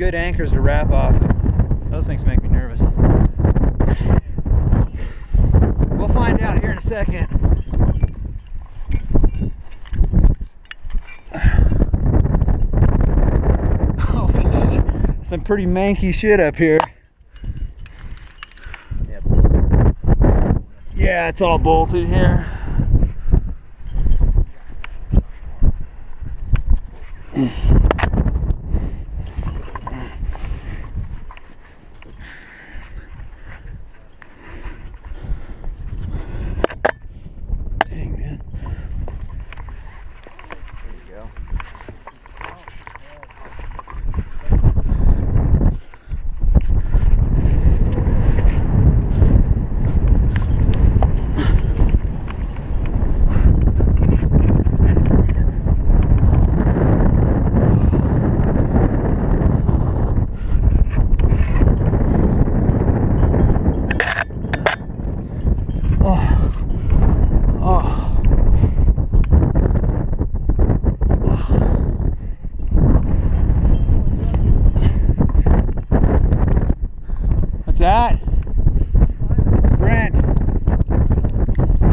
good anchors to wrap off. Those things make me nervous. We'll find out here in a second. Oh, some pretty manky shit up here. Yeah, it's all bolted here. Dang, man. There you go. Oh. Oh. What's that? Brent.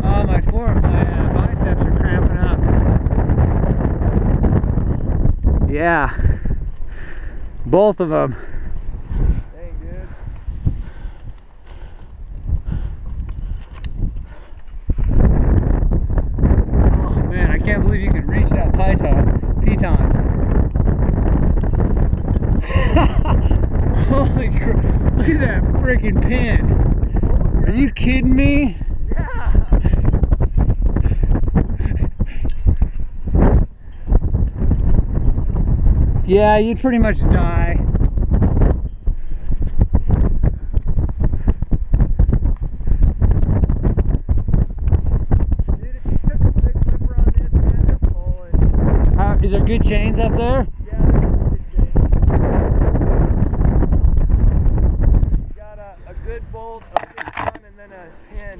Oh, my fore, my uh, biceps are cramping up. Yeah. Both of them. Dang, dude. Oh man, I can't believe you could reach that python, piton. Holy crap! Look at that freaking pin. Are you kidding me? Yeah. Yeah, you'd pretty much die. Dude, if you took a big flipper on this, man, they're pulling. How, is there good chains up there? Yeah, there's a big thing. You got a, a good bolt, a good gun, and then a pin.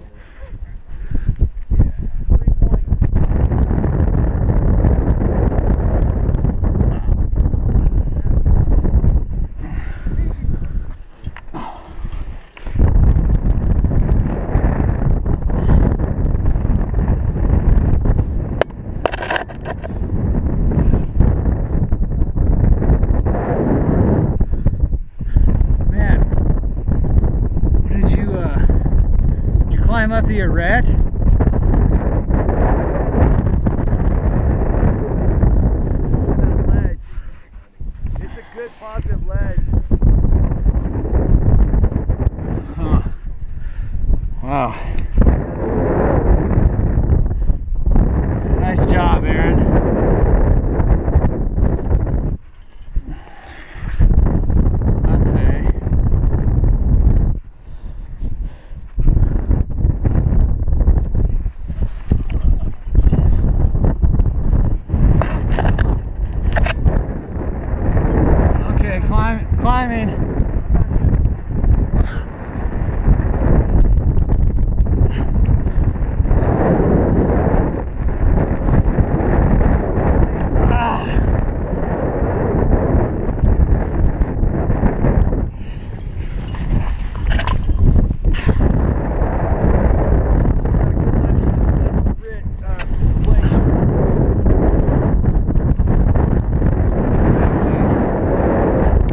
Yeah. Three point. Man, what did you, uh, did you climb up the arete? that ledge. It's a good positive ledge. Huh. Wow. Nice job, Aaron. I'd say. Okay, climb, climbing. Ah. Rit, uh, blade.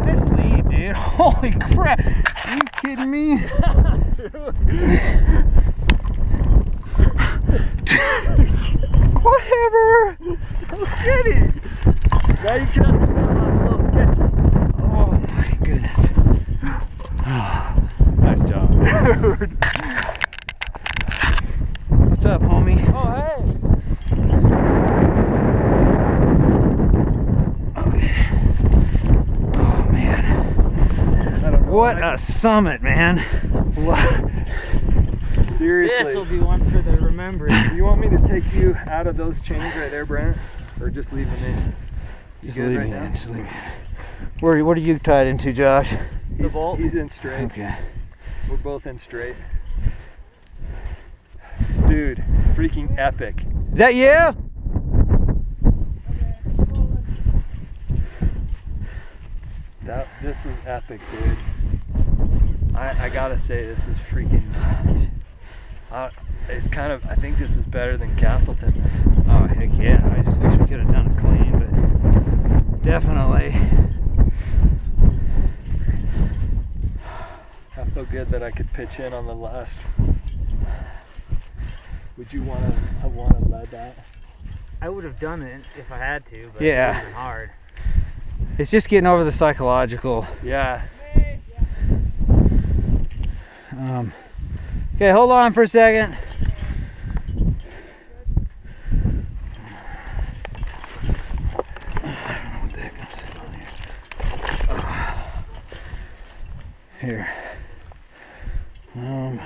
This lead, dude. Holy crap. Are you kidding me? Whatever. Get it! Now you can understand how a little sketchy. Oh my goodness. nice job. Dude. What's up, homie? Oh, hey. Okay. Oh man. I don't know. What I- a summit, man. What? Seriously. This will be one for the. Do you want me to take you out of those chains right there, Brent? Or just leave them in? You Just good leave right me now? in, just leave me in. Where, what are you tied into, Josh? He's, vault? he's in straight. Okay. We're both in straight. Dude, freaking epic. Is that you? That this was epic, dude. I I gotta say this is freaking. Uh, it's kind of. I think this is better than Castleton. Oh heck yeah! I just wish we could have done it clean, but definitely. I feel good that I could pitch in on the last. Would you want to have want to lead that? I would have done it if I had to, but Yeah. it hard. It's just getting over the psychological. Yeah. Um, okay, hold on for a second. What the heck I'm sitting on here? Here. Um,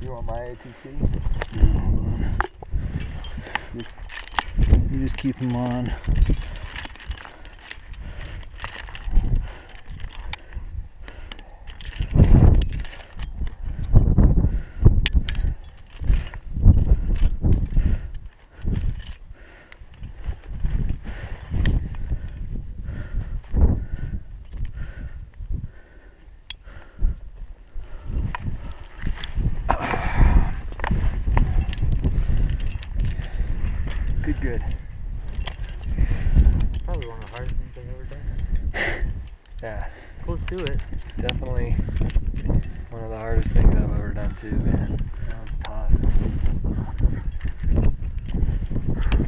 You want my ATC? no, hold on. You just keep them on. Good, good. Probably one of the hardest things I've ever done. Yeah. Close to it. Definitely one of the hardest things I've ever done too, man. That was tough.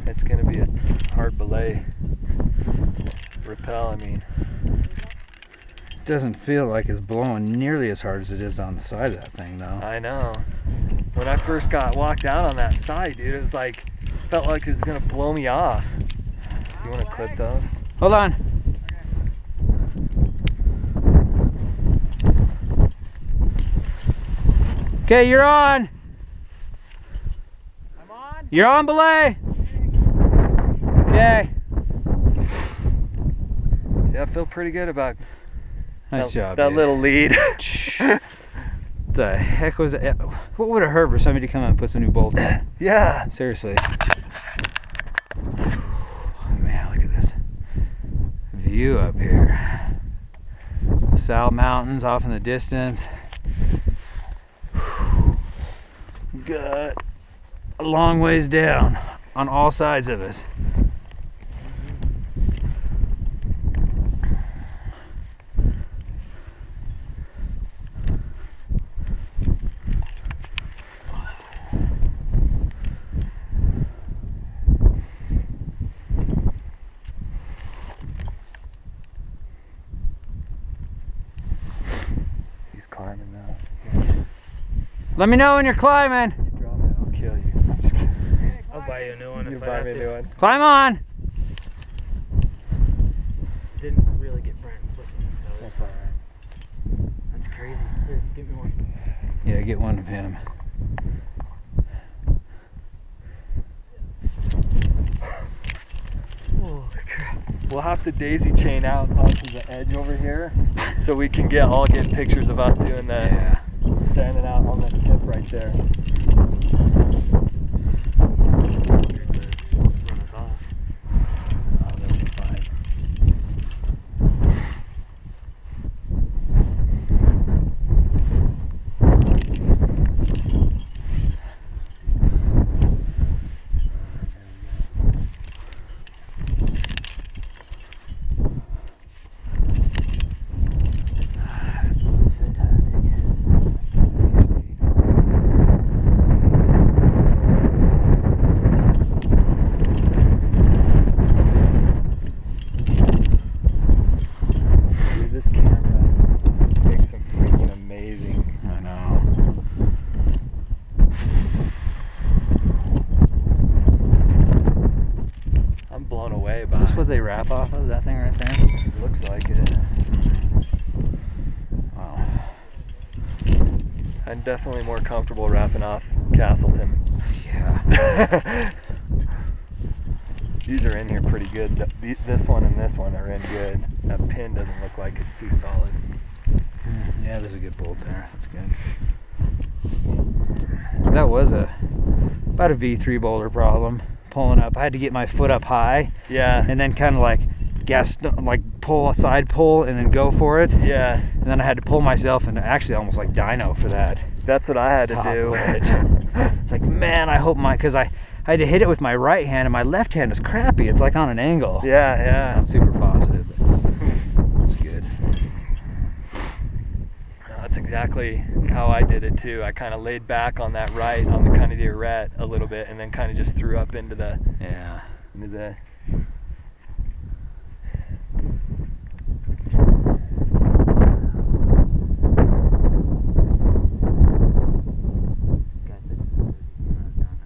It's gonna be a hard belay. Rappel, I mean. Doesn't feel like it's blowing nearly as hard as it is on the side of that thing, though. I know. When I first got walked out on that side, dude, it was like felt like it was gonna blow me off. You wanna clip those? Hold on. Okay, you're on. I'm on. You're on belay. Okay. Yeah, I feel pretty good about Nice that, job. that dude. little lead. the heck was it? What would have hurt for somebody to come out and put some new bolts in? yeah. Seriously. Man, look at this view up here. La Sal Mountains off in the distance. Got a long ways down on all sides of us. He's climbing now. Let me know when you're climbing. You drop it, I'll kill you. I'll buy you a new one You buy me a new one. Climb on. Didn't really get Brent flipping, so it's, That's alright. that's crazy. Here, give me one. Yeah, get one of him. Oh crap. We'll have to daisy chain out onto the edge over here so we can get all get pictures of us doing the Yeah. Standing out on that tip right there. Run us off. Oh, that'll be fine. Dude, this camera makes them freaking amazing. I know. I'm blown away by Is this it. what they wrap off of? That thing right there? Looks like it. Wow. I'm definitely more comfortable wrapping off Castleton. Yeah. These are in here pretty good. Th- th- This one and this one are in good. That pin doesn't look like it's too solid. Mm, Yeah, there's a good bolt there. That's good. That was a about a V3 boulder problem pulling up. I had to get my foot up high Yeah. and then kind of like gas like pull a side pull and then go for it. Yeah, And then I had to pull myself and actually almost like dyno for that. that's what I had to Top do. ledge. It's like man, I hope my because I, I had to hit it with my right hand and my left hand is crappy. It's like on an angle. yeah, yeah. Not super positive, but it's good. That's exactly how I did it too. I kind of laid back on that right on the kind of the arete a little bit, and then kind of just threw up into the Yeah. into the. Guys, said you already done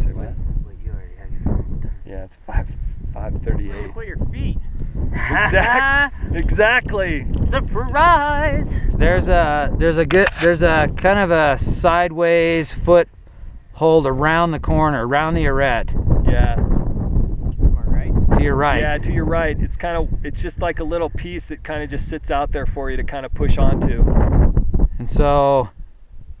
Say what? Wait, you already have your phone done. Yeah, it's five five thirty eight. Put your feet. Exact- exactly. Surprise! There's a there's a good there's a kind of a sideways foot hold around the corner, around the arete Yeah. Alright. to your right. Yeah, to your right. It's kind of it's just like a little piece that kind of just sits out there for you to kind of push onto. And so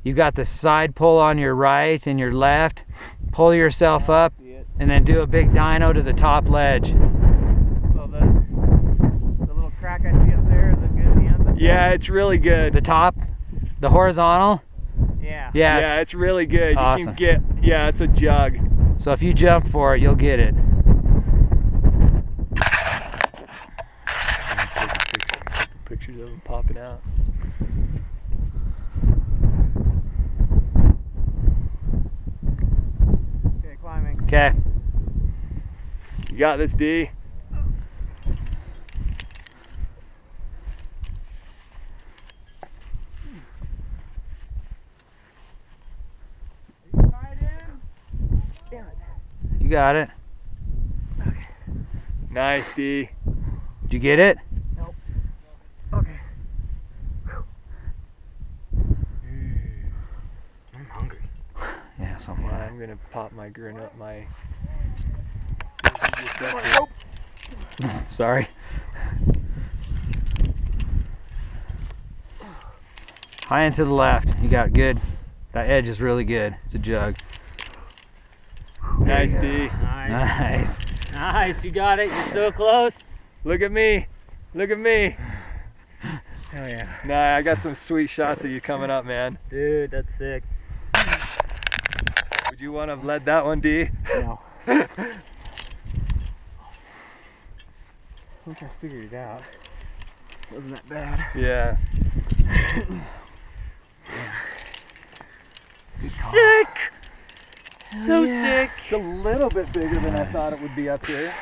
you got the side pull on your right and your left. Pull yourself up and then do a big dyno to the top ledge. So the the little crack I see up there is a good hand. Yeah, it's really good. The top, the horizontal. Yeah. Yeah. yeah, it's- it's really good. You awesome. can get yeah, it's a jug. so if you jump for it, you'll get it. Pictures of them popping out. Okay, climbing. Okay. You got this, D. You got it. Nice, D. Did you get it? Nope. Okay. I'm hungry. Yeah, something Yeah, I'm gonna pop my grin up my. that. Sorry. High and to the left. You got good. That edge is really good. It's a jug. Nice, D. Nice. Nice. Nice, you got it. You're so close. Look at me. Look at me. Oh yeah. Nah, I got some sweet shots of you coming up, man. Dude, that's sick. Would you want to have led that one, D? No. Once I figured it out, wasn't that bad. Yeah. Sick! So sick! It's a little bit bigger than I thought it would be up here.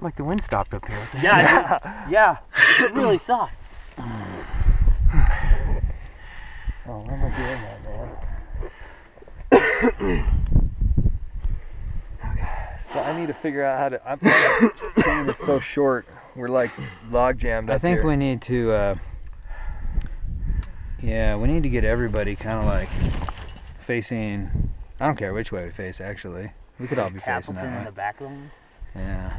Like the wind stopped up here. Yeah, yeah. yeah. It's really soft. Oh, why am I doing that, man? So I need to figure out how to. I'm my chain is so short. We're like log jammed I think here. we need to, uh, yeah, we need to get everybody kind of like facing. I don't care which way we face, actually. We could all be facing that in the back room. Yeah.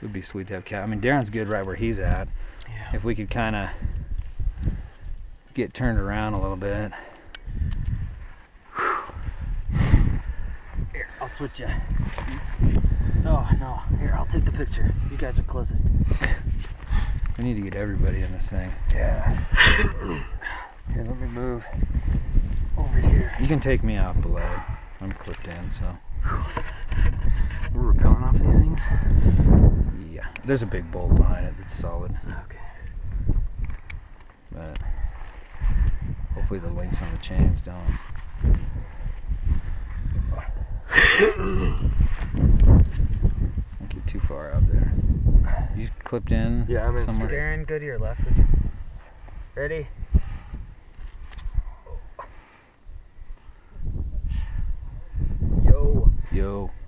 It would be sweet to have Cat. I mean, Darren's good right where he's at. Yeah. If we could kind of get turned around a little bit. Here, I'll switch you. Oh no, here I'll take the picture. You guys are closest. We need to get everybody in this thing. Yeah. Here, let me move. Over here. You can take me out below. I'm clipped in, so We're rappelling off these things. yeah. There's a big bolt behind it that's solid, Okay. but hopefully the links on the chains don't. Don't get too far out there. You clipped in Yeah, I'm in somewhere. Darren, go to your left? Ready? Yo. Yo. Yo.